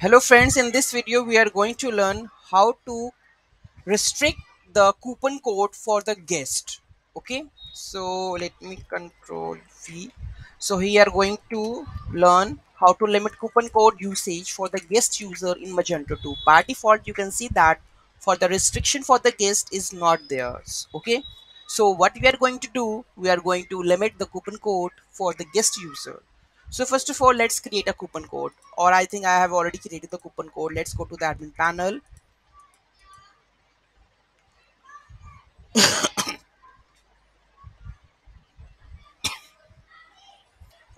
Hello friends, in this video we are going to learn how to restrict the coupon code for the guest. Okay, so let me control V. So we are going to learn how to limit coupon code usage for the guest user in Magento 2. By default, you can see that for the restriction for the guest is not there. Okay, so what we are going to do, we are going to limit the coupon code for the guest user. So first of all, let's create a coupon code or I think I have already created the coupon code. Let's go to the admin panel.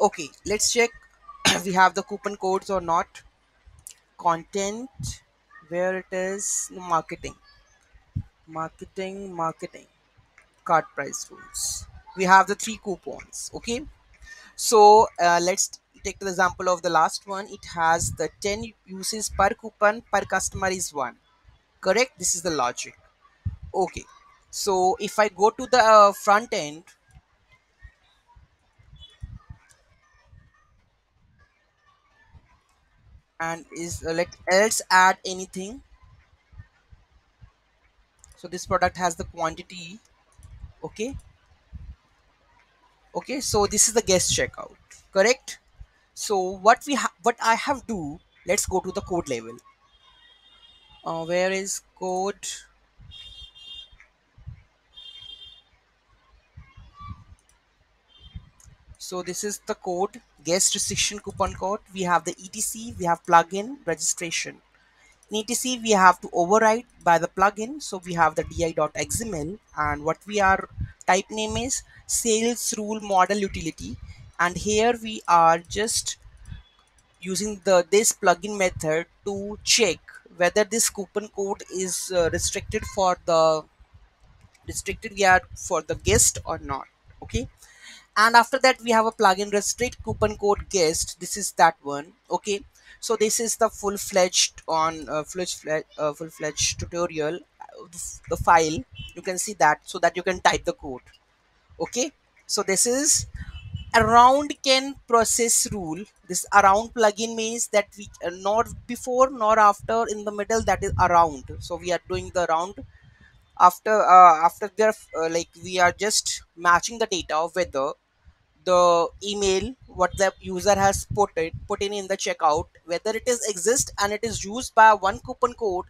Okay, let's check we have the coupon codes or not. Content, where it is, marketing, marketing, marketing, cart price rules. We have the three coupons. Okay, so uh, let's take the example of the last one. It has the 10 uses per coupon per customer is one. Correct? This is the logic. Okay, so if I go to the uh, front end, and is uh, let else add anything so this product has the quantity okay okay so this is the guest checkout correct? So what we have what i have do let's go to the code level. Uh, where is code? So this is the code guest restriction coupon code. We have the etc we have plugin registration. In etc we have to override by the plugin. So we have the di.xml and what we are type name is sales rule model utility. And here we are just using the this plugin method to check whether this coupon code is uh, restricted for the restricted yeah for the guest or not okay? And after that we have a plugin restrict coupon code guest. This is that one okay? So this is the full-fledged on uh, full-fledged uh, full-fledged tutorial uh, the file. You can see that so that you can type the code okay? So this is around can process rule. This around plugin means that we uh, not before nor after in the middle that is around. So we are doing the round after uh, after there uh, like we are just matching the data of whether the email what the user has put it put in in the checkout whether it is exist and it is used by one coupon code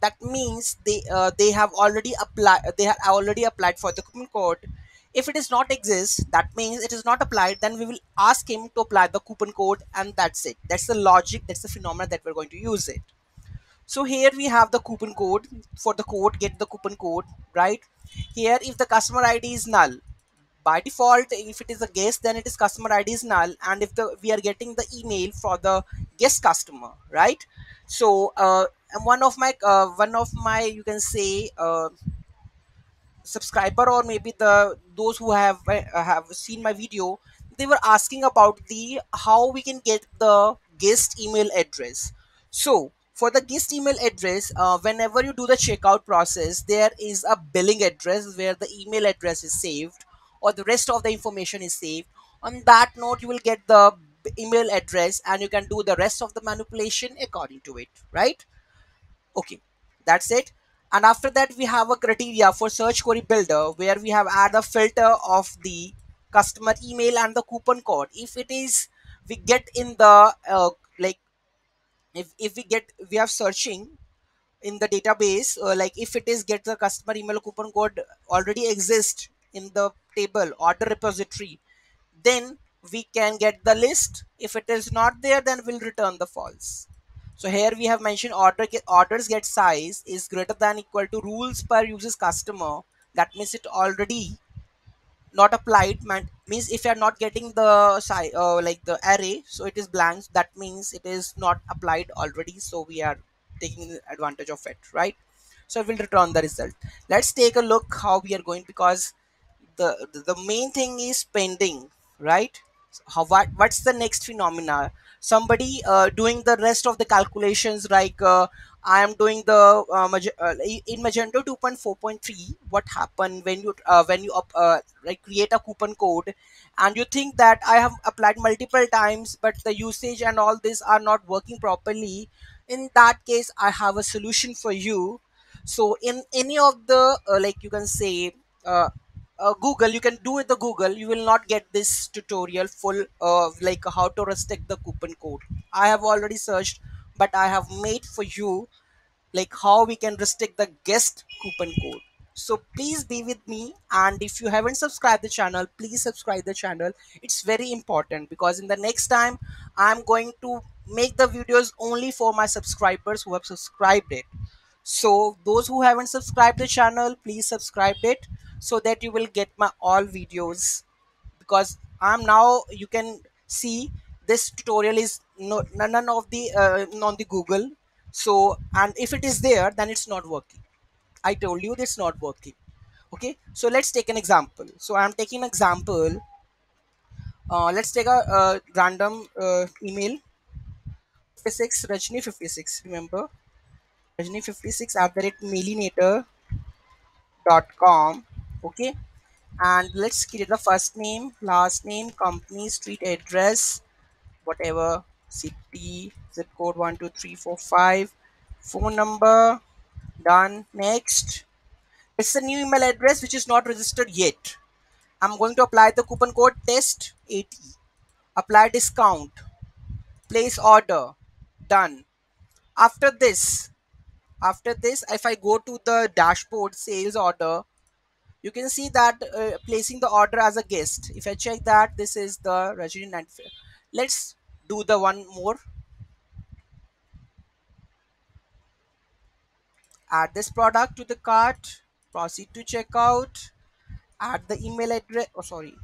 that means they uh, they have already applied they have already applied for the coupon code if it is not exist that means it is not applied then we will ask him to apply the coupon code and that's it. That's the logic that's the phenomena that we're going to use it. So here we have the coupon code. For the code get the coupon code right? Here if the customer id is null by default if it is a guest then it is customer id is null. And if the we are getting the email for the guest customer right? So uh, one of my uh, one of my you can say uh, subscriber or maybe the those who have uh, have seen my video they were asking about the how we can get the guest email address. So for the guest email address uh, whenever you do the checkout process there is a billing address where the email address is saved or the rest of the information is saved. On that note you will get the email address and you can do the rest of the manipulation according to it right? Okay that's it and after that we have a criteria for search query builder where we have add a filter of the customer email and the coupon code. If it is we get in the uh, like if, if we get we are searching in the database uh, like if it is get the customer email coupon code already exist in the table order repository then we can get the list. If it is not there then we'll return the false so here we have mentioned order get, orders get size is greater than equal to rules per uses customer. That means it already not applied means if you are not getting the size uh, like the array so it is blank. That means it is not applied already so we are taking advantage of it right? So it will return the result. Let's take a look how we are going because the the main thing is pending right? How what what's the next phenomena somebody uh, doing the rest of the calculations like uh, i am doing the uh, uh, in magento 2.4.3 what happened when you uh, when you uh, like create a coupon code and you think that i have applied multiple times but the usage and all this are not working properly. In that case i have a solution for you. So in any of the like you can say uh, uh, google you can do it the google. You will not get this tutorial full of like how to restrict the coupon code. I have already searched but i have made for you like how we can restrict the guest coupon code. So please be with me and if you haven't subscribed the channel please subscribe the channel. It's very important because in the next time i'm going to make the videos only for my subscribers who have subscribed it. So those who haven't subscribed the channel please subscribe it so that you will get my all videos. Because i'm now you can see this tutorial is no none of the uh, on the google. So and if it is there then it's not working. I told you it's not working. Okay? So let's take an example. So i'm taking an example. Uh, let's take a, uh random uh, email. 56 rajni 56 remember? Rajni 56 at the rate okay? And let's create the first name last name company street address whatever city zip code 12345 phone number done next. It's a new email address which is not registered yet. I'm going to apply the coupon code test 80 apply discount. Place order. Done. After this after this if i go to the dashboard sales order you can see that uh, placing the order as a guest. If i check that this is the resident and let's do the one more. Add this product to the cart. Proceed to checkout. Add the email address oh sorry.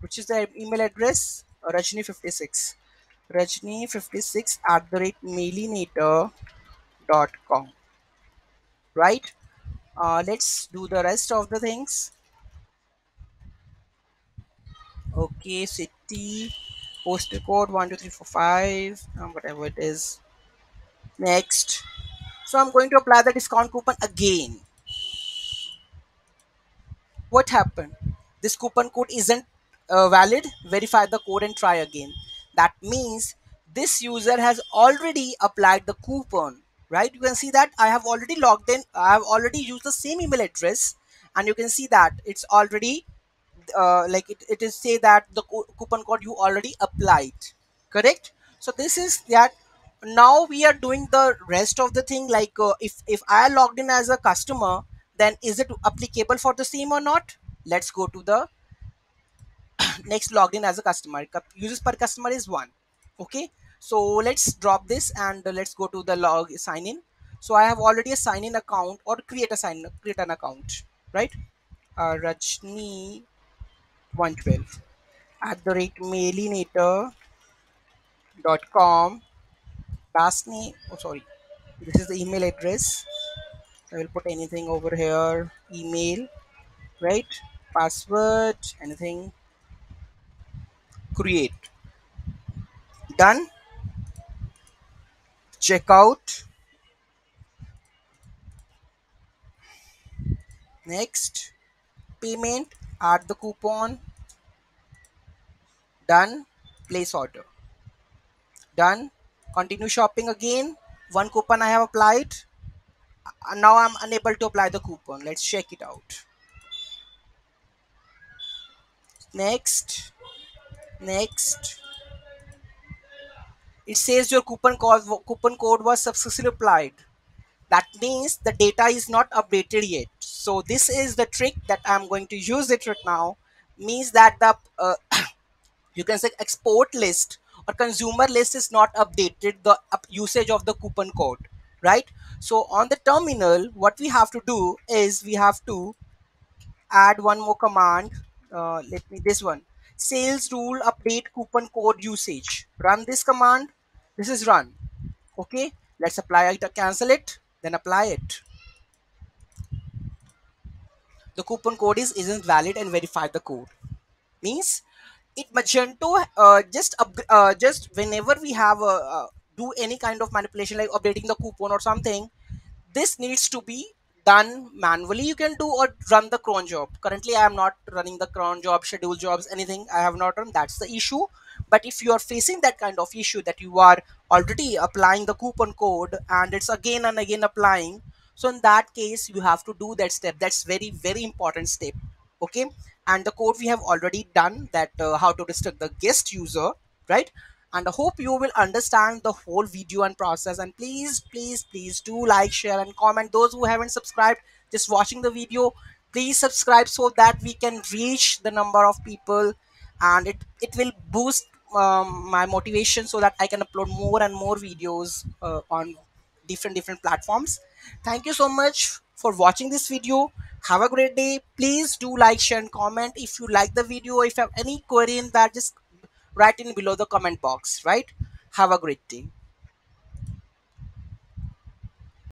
Which is the email address? Uh, rajni56 rajni56 at the rate mailinator dot com. Right uh, let's do the rest of the things. Okay city postal code 12345 um, whatever it is. Next. So i'm going to apply the discount coupon again. What happened? This coupon code isn't uh, valid? Verify the code and try again. That means this user has already applied the coupon right? You can see that i have already logged in i have already used the same email address and you can see that it's already uh, like it, it is say that the co- coupon code you already applied correct? So this is that now we are doing the rest of the thing like uh, if if i logged in as a customer then is it applicable for the same or not? Let's go to the next logged in as a customer. Cu- users per customer is one okay so let's drop this and let's go to the log sign in so i have already a sign in account or create a sign create an account right? Uh, rajni 112 at the rate mailinator dot com. Last name oh sorry. This is the email address. I will put anything over here. Email right? Password anything. Create. Done checkout next payment add the coupon. Done. Place order. Done. Continue shopping again. One coupon i have applied. Uh, now i'm unable to apply the coupon. Let's check it out. Next. Next it says your coupon code coupon code was successfully applied. That means the data is not updated yet. So this is the trick that i'm going to use it right now. Means that the uh, you can say export list or consumer list is not updated the usage of the coupon code right? So on the terminal what we have to do is we have to add one more command. Uh, let me this one. Sales rule update coupon code usage. Run this command this is run. Okay let's apply it cancel it then apply it. The coupon code is isn't valid and verify the code. Means it magento uh, just uh, just whenever we have a, uh, do any kind of manipulation like updating the coupon or something this needs to be done manually. You can do or run the cron job. Currently i am not running the cron job schedule jobs anything. I have not run. That's the issue but if you are facing that kind of issue that you are already applying the coupon code and it's again and again applying so in that case you have to do that step. That's very very important step okay? And the code we have already done that uh, how to restrict the guest user right? And i hope you will understand the whole video and process. And please please please do like share and comment. Those who haven't subscribed just watching the video please subscribe so that we can reach the number of people and it it will boost um, my motivation so that i can upload more and more videos uh, on different different platforms. Thank you so much for watching this video. Have a great day. Please do like share and comment. If you like the video if you have any query in that just write in below the comment box right? Have a great day